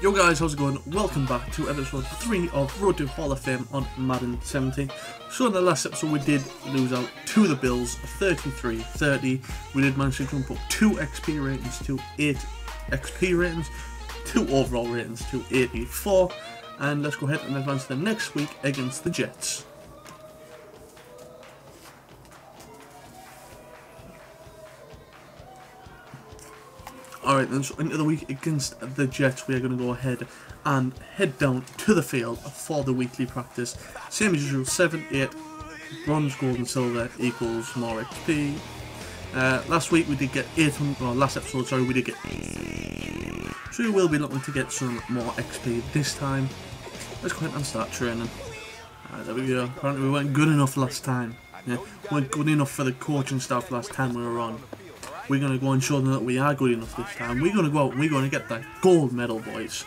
Yo guys, how's it going? Welcome back to episode 3 of Road to Hall of Fame on Madden 17. So in the last episode we did lose out to the Bills 33-30. We did manage to jump up 2 XP ratings to 8 XP ratings, 2 overall ratings to 84. And let's go ahead and advance to the next week against the Jets. Alright then, so into the week against the Jets, we are going to go ahead and head down to the field for the weekly practice. Same as usual, 7, 8, bronze, gold and silver equals more XP. Uh, last week we did get 800, well last episode, sorry, we did get So we will be looking to get some more XP this time. Let's go ahead and start training. Uh, there we go, apparently we weren't good enough last time. Yeah, we weren't good enough for the coaching staff last time we were on. We're going to go and show them that we are good enough this time. We're going to go out and we're going to get that gold medal, boys.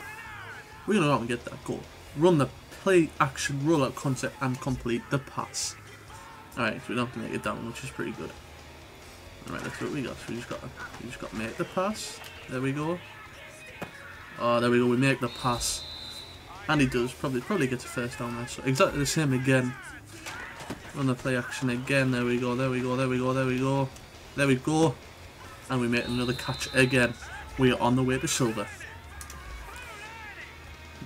We're going to go out and get that gold. Run the play action rollout concept and complete the pass. Alright, so we don't have to make it down, which is pretty good. Alright, that's what we got. So we just got we just got to make the pass. There we go. Oh, there we go. We make the pass. And he does. Probably probably gets a first down there. So exactly the same again. Run the play action again. There we go. There we go. There we go. There we go. There we go and we make another catch again. We are on the way to silver.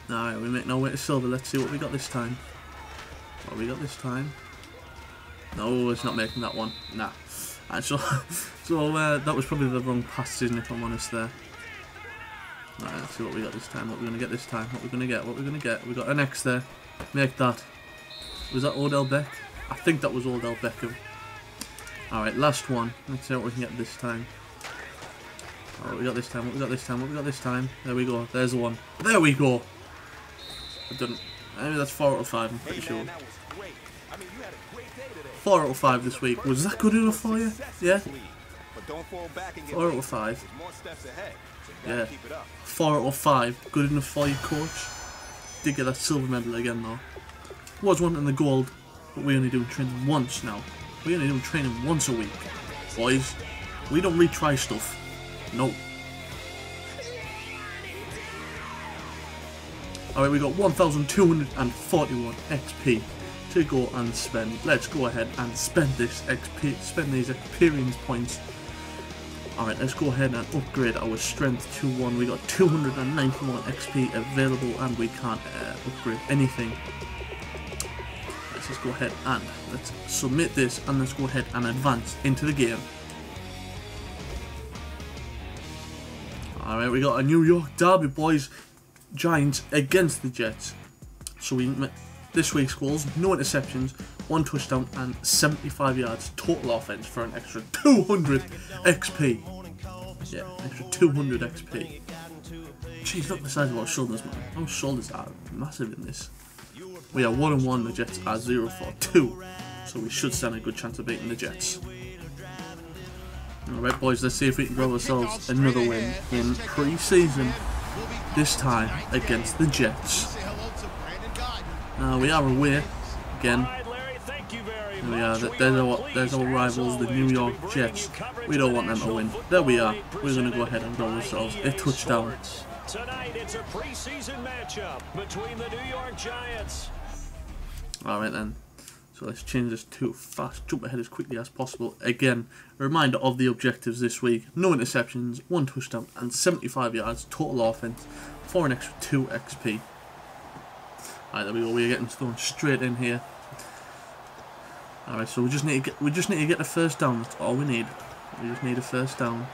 Alright, we make no way to silver. Let's see what we got this time. What we got this time? No, it's not making that one. Nah. Actually, so uh, that was probably the wrong pass, isn't it, if I'm honest there. Alright, let's see what we got this time. What we're going to get this time. What we're going to get. What we're going to get. We got an X there. Make that. Was that Odell Beck? I think that was Odell Beckham. Alright, last one. Let's see what we can get this time. Oh, what we got this time? What we got this time? What we got this time? There we go. There's the one. There we go. I didn't. Maybe that's four out of five. I'm pretty sure. Four out of five this week. Was that good enough for you? Yeah. Four out of five. Yeah. Four out of five. Good enough for you, coach. Did get that silver medal again though. Was wanting the gold, but we only do training once now. We only do training once a week, boys. We don't retry stuff. Nope. Alright, we got 1,241 XP to go and spend. Let's go ahead and spend this XP, spend these experience points. Alright, let's go ahead and upgrade our strength to 1. We got 291 XP available and we can't uh, upgrade anything. Let's just go ahead and let's submit this and let's go ahead and advance into the game. Alright, we got a New York Derby, boys. Giants against the Jets. So we this week's goals, no interceptions, one touchdown and 75 yards total offense for an extra 200 XP. Yeah, extra 200 XP. Jeez, look the size of our shoulders, man. Our shoulders are massive in this. We are 1 and 1, the Jets are 0 for 2. So we should stand a good chance of beating the Jets. Alright boys, let's see if we can grab ourselves another win in pre-season. This time against the Jets. Uh, we are away again. There we are. There's our, there's our rivals, the New York Jets. We don't want them to win. There we are. We're going to go ahead and grab ourselves a touchdown. Matchup between the New York Giants. Alright then. So let's change this to fast, jump ahead as quickly as possible. Again, a reminder of the objectives this week. No interceptions, one touchdown and 75 yards total offense for an extra 2 XP. Alright, there we go. We're getting thrown straight in here. Alright, so we just need to get we just need to get the first down. That's all we need. We just need a first down.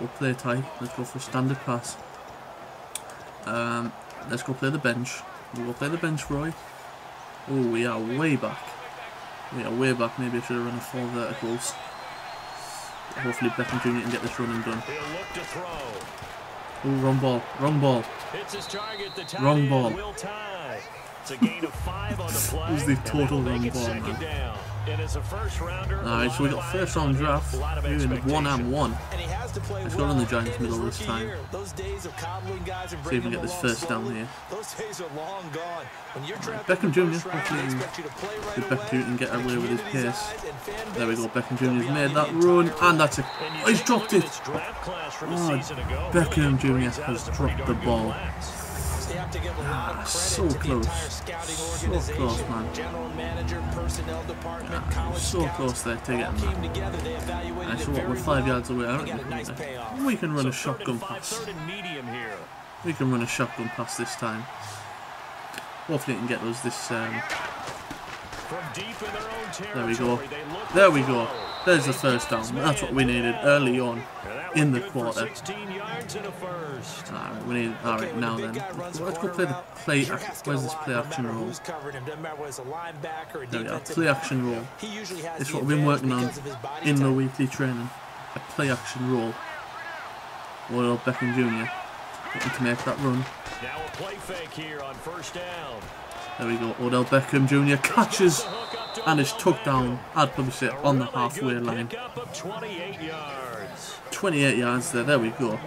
Let's go play tight. Let's go for a standard pass. Um, let's go play the bench. We'll go play the bench, Roy. Oh, we are way back. Are way back. Maybe I should have run a four verticals. Hopefully Beckham Jr. can get this running done. Oh, wrong ball. Wrong ball. Wrong ball. Who's the total wrong ball, man? Alright, so we got first round draft. In one and one. Let's go on the Giants middle this time. See if we can get this first down here. Right, Beckham Jr. Hopefully, Beckham Jr. can get away with his pace. There we go. Beckham Jr. has made that run, and that's it. Oh, he's dropped it. Oh, Beckham Jr. has dropped the ball. They have to give a lot of Ah, credit so to the close. entire scouting So organization, close, man. general manager, personnel department, Ah, college so scouts, close there to getting that. together. They evaluated so what, we're five well. yards away. I They don't got a think nice we, can run a So third shotgun five, pass. third and medium here. We can run a shotgun pass this time. Hopefully it can get us this. Um, From deep in their own there we go. territory, they look There we go. There's the first down. That's what we needed early on in the quarter. 16 yards and a first. Alright, we need. Alright, now then. big guy runs Let's go play the play. you're Act, asking where's this play action matter rule? who's covering him, doesn't matter whether it's a linebacker or There we are. Play action rule. He usually has It's what we've been working on because of his body in the weekly training. A play action rule. Odell Beckham Jr. Looking to make that run. Now a play fake here on first down. There we go. Odell Beckham Jr. catches The hook up to and is tucked down. Probably say on the halfway line. 28 yards. 28 yards there. There we go.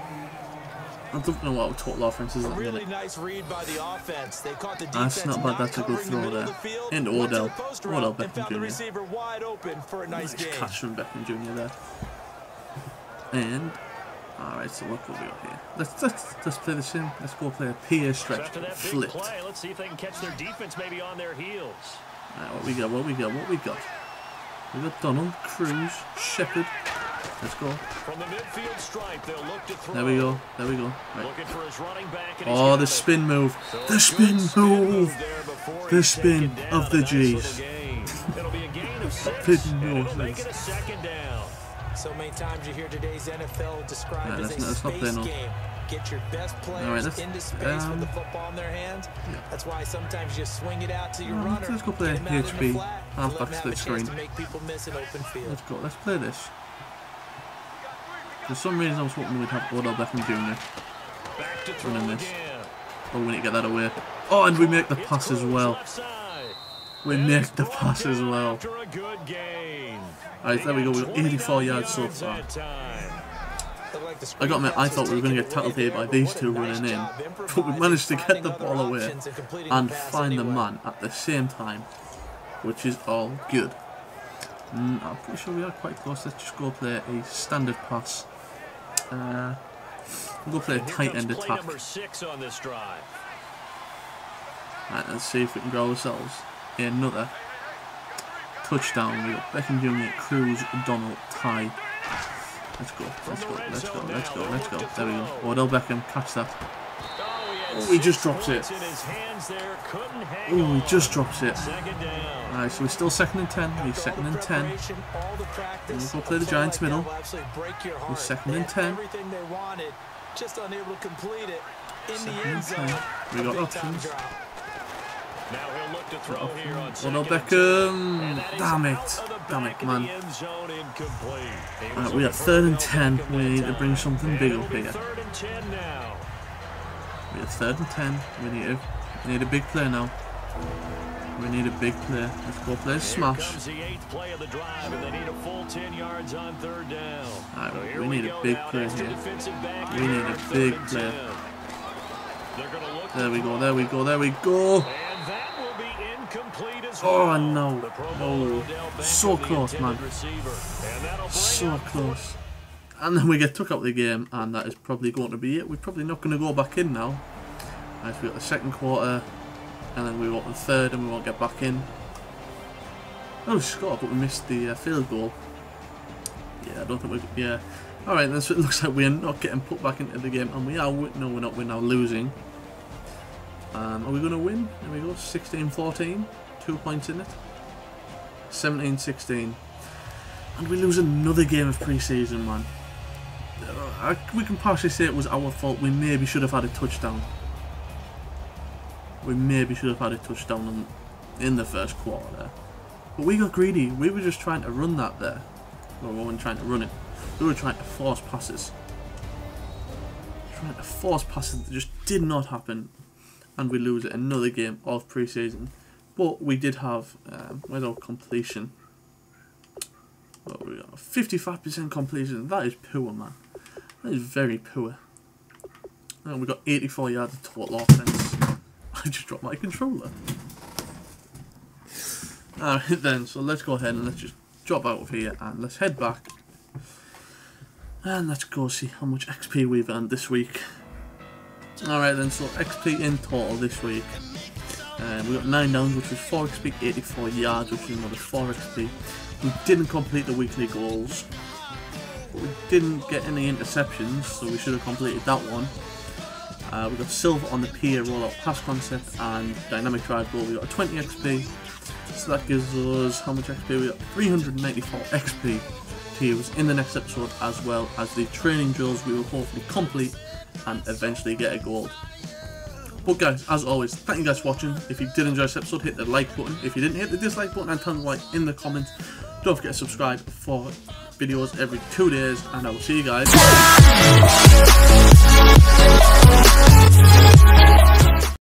I don't know what total offense is A at really minute. nice read by the offense. They caught the ah, That's not bad, that's a good throw there. the field, Into went to Odell. Odell Beckham and Jr.. receiver wide open for a nice Nice catch from Beckham Jr. there. And alright, so what have we got here? Let's let's let's play the sim. Let's go play a PA stretch. Flipped. play, let's see if they can catch their defense maybe on their heels. Alright, what we got? What we got? What we got? We got Donnell, Cruz, Shepard. Let's go. From the midfield stripe, they'll look to throw. There we go. There we go. Right. Looking for his running back. And Oh, the spin move. So The spin move. The spin of the A G's. little gain. It'll be a gain of six, Didn't and know it'll make this. it a second down. So many times you hear today's NFL described Yeah, as a not- let's not space game. Get your best players let's- into space with the um, football in their hands. yeah. That's why sometimes you swing it out to your Um, runner. let's go play get him out in the HP, flat, and halfback screen. To make people miss an open field. Let's go. Let's play this. For some reason, I was hoping we'd have Odell Beckham Jr. Back Running this. But we need to get that away. Oh, and we make the pass as well. We make the pass as well. After a good gain. Alright, there we go. We've 84 yards so far. I got I thought we were gonna get tackled here by these two running in. But we managed to get the ball away and find the man at the same time, which is all good. Mm, I'm pretty sure we are quite close. Let's just go play a standard pass. Uh, we'll go play a tight end attack. six on this drive. Right, let's see if we can grow ourselves another touchdown. We got Beckham Jr., Cruz, Donnell, Ty. Let's go, let's go, let's go, let's go, let's go. There we go. Odell Beckham, catch that. Oh, he just drops it. In his hands there, couldn't hang Oh, he just drops it. Alright, so we're still second and ten. We're second and ten. preparation, all the practice, We'll play the Giants middle. will absolutely break your We're second and 10. Everything they wanted, just unable to complete it in Second the and end zone. 10. We got options. Drop. Now he'll look to throw here on Odell Beckham. And that is Damn it. Damn it, man. end zone, incomplete. He was Alright, we are looking for third and 10. We need to bring something big up here. Third and ten now. We are third and ten. We need to, we need a big play now. We need a big play. Let's go play a smash. comes the eighth play of the drive, and they need a full 10 yards on third down. Alright, we need a big play here. We need a big play. 10. They're gonna look There we go, there we go, there we go. And that will be incomplete as Oh, no. Beckham, So close, man. So close. And then we get took out of the game, and that is probably going to be it. We're probably not going to go back in now. As we got the second quarter, and then we got the third, and we won't get back in. Oh, we scored, but we missed the uh, field goal. Yeah, I don't think we. Yeah. All right, then. So it looks like we're not getting put back into the game, and we are. No, we're not. We're now losing. Um, are we going to win? There we go. 16-14. Two points in it. 17-16. And we lose another game of pre-season, man. Uh, I- we can partially say it was our fault. We maybe should have had a touchdown. We maybe should have had a touchdown in, in the first quarter. But we got greedy. We were just trying to run that there. Well, we weren't trying to run it. We were trying to force passes. Trying to force passes that just did not happen. And we lose another game of pre-season. But we did have, um, where's our completion? What we got? 55% completion. That is poor, man. That is very poor. And we got 84 yards of total offense. I just dropped my controller. Alright then, so let's go ahead and let's just drop out of here and let's head back. And let's go see how much XP we've earned this week. Alright then, so XP in total this week. Um, we got 9 downs, which was 4 XP, 84 yards, which is another 4 XP. We didn't complete the weekly goals. But we didn't get any interceptions, so we should have completed that one. Uh, we got silver on the pier rollout pass concept and dynamic drive goal. We got a 20 XP, so that gives us how much XP? We got 394 XP use in the next episode, as well as the training drills we will hopefully complete and eventually get a gold. But guys, as always, thank you guys for watching. If you did enjoy this episode, hit the like button. If you didn't, hit the dislike button and tell me like in the comments. Don't forget to subscribe for videos every two days, and I will see you guys.